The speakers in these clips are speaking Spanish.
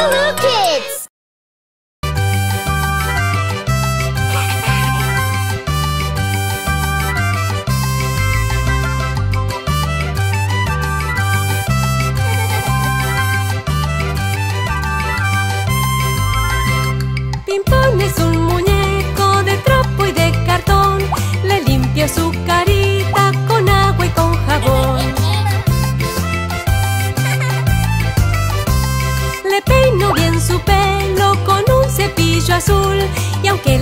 Oh, Lulu it. azul y aunque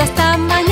hasta mañana.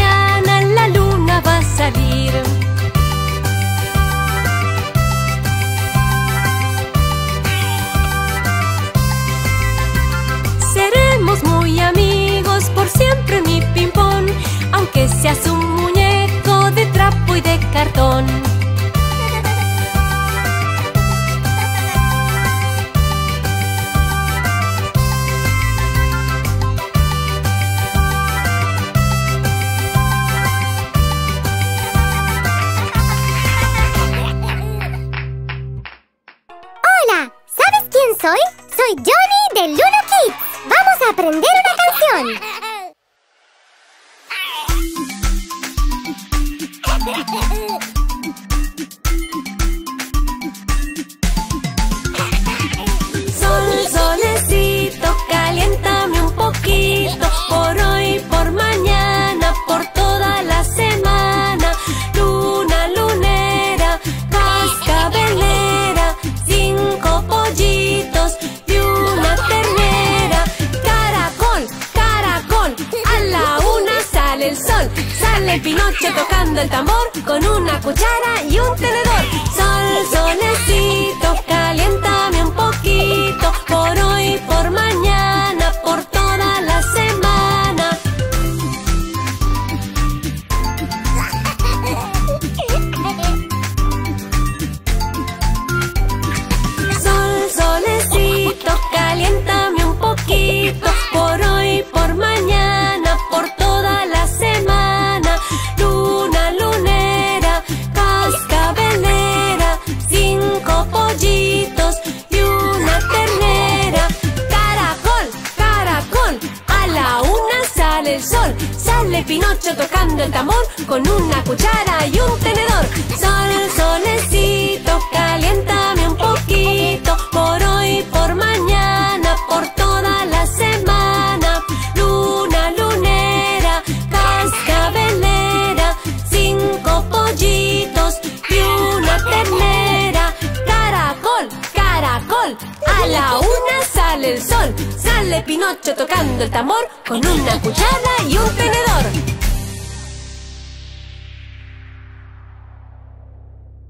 Soy Johnny de Luna Kids. Vamos a aprender el pinocho tocando el tambor con una cuchara y un tenedor. Sol, solecito, caliéntame un poquito. Sale Pinocho tocando el tambor con una cuchara y un tenedor. Sol, solecito caliente. el sol. Sale Pinocho tocando el tambor con una cuchara y un tenedor.